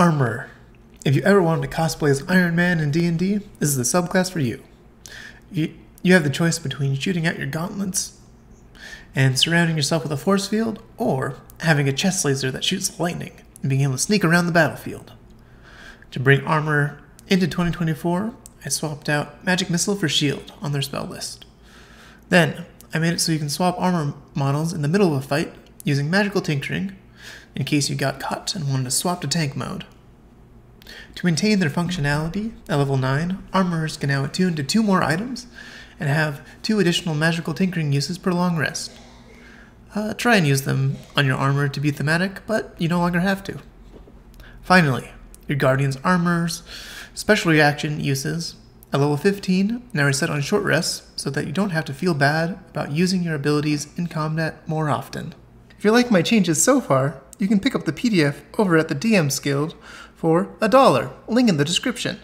Armor. If you ever wanted to cosplay as Iron Man in D&D, this is the subclass for you. You, you have the choice between shooting out your gauntlets and surrounding yourself with a force field, or having a chest laser that shoots lightning and being able to sneak around the battlefield. To bring armor into 2024, I swapped out Magic Missile for Shield on their spell list. Then, I made it so you can swap armor models in the middle of a fight using Magical Tinkering in case you got caught and wanted to swap to tank mode. To maintain their functionality, at level 9, armorers can now attune to two more items and have two additional magical tinkering uses per long rest. Uh, try and use them on your armor to be thematic, but you no longer have to. Finally, your Guardian's armor's special reaction uses at level 15 now are set on short rests so that you don't have to feel bad about using your abilities in combat more often. If you like my changes so far, you can pick up the PDF over at the DM's Guild for a dollar. Link in the description.